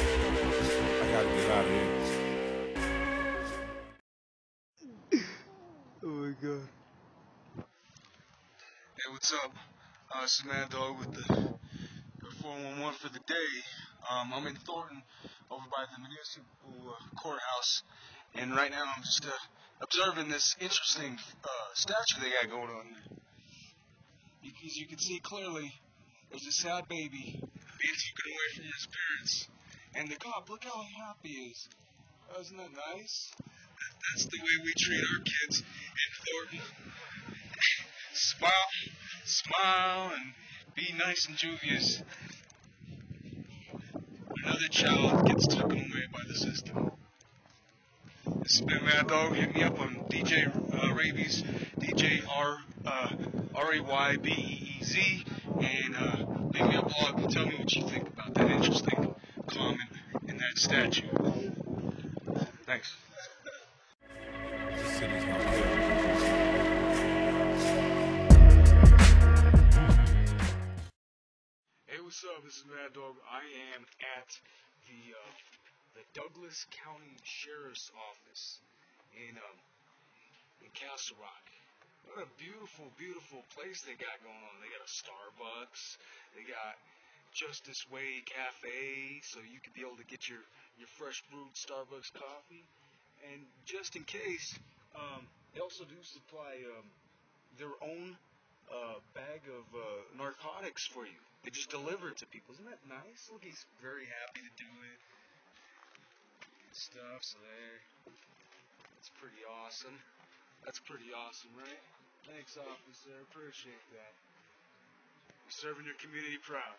I gotta get out of here. Oh my god. Hey, what's up? Uh, this is Mad Dog with the, the 411 for the day. Um, I'm in Thornton over by the municipal uh, courthouse, and right now I'm just uh, observing this interesting uh, statue they got going on here. Because you can see clearly there's a sad baby being taken away from his parents, and the cop, look how happy he is. Oh, isn't that nice? That's the way we treat our kids in Thornton. smile, smile, and be nice and jovious. Another child gets taken away by the system. This has been Mad Dog. Hit me up on DJ uh, Raybeez, DJ R uh, R A Y B E E Z, and uh, leave me a blog and tell me what you think about that interesting statue. Thanks. Hey, what's up? This is Mad Dog. I am at the uh, the Douglas County Sheriff's Office in um, in Castle Rock. What a beautiful, beautiful place they got going on. They got a Starbucks. They got Justice Way Cafe, so you could be able to get your your fresh brewed Starbucks coffee. And just in case, um, they also do supply um, their own uh, bag of uh, narcotics for you. They just deliver it to people. Isn't that nice? Look, he's very happy to do it. Good stuff. So there. That's pretty awesome. That's pretty awesome, right? Thanks, officer. Appreciate that. You're serving your community proud.